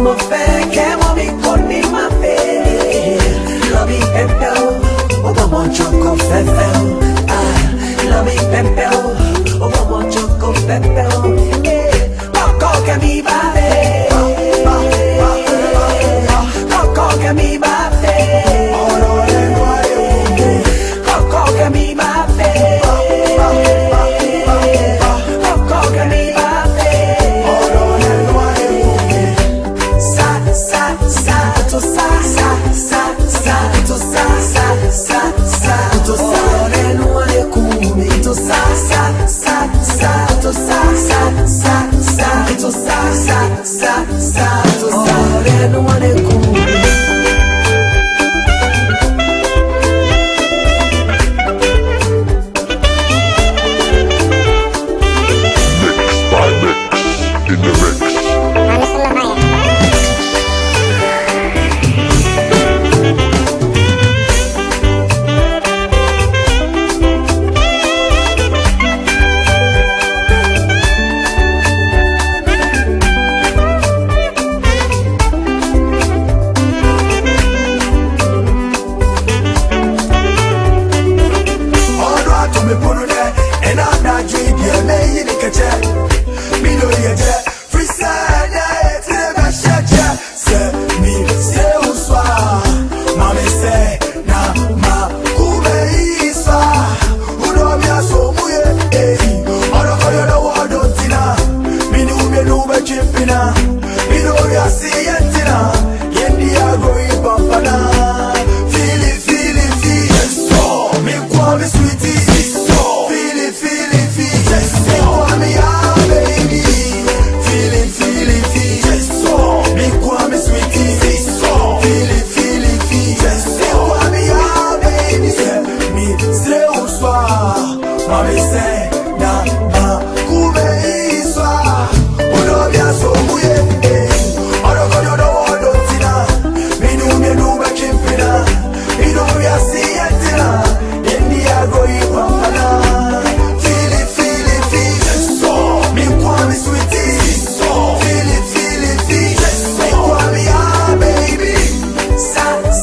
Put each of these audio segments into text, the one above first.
my face. stop, stop, stop.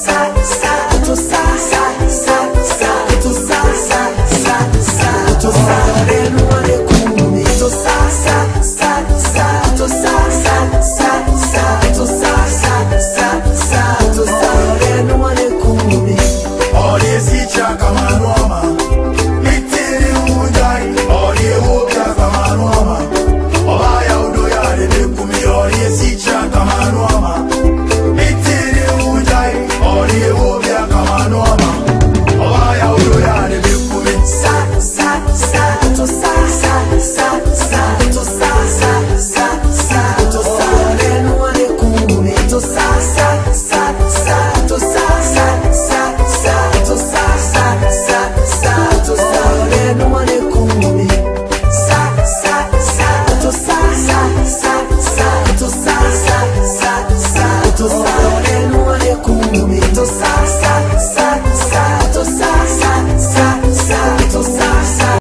sa, sa, sa, sa.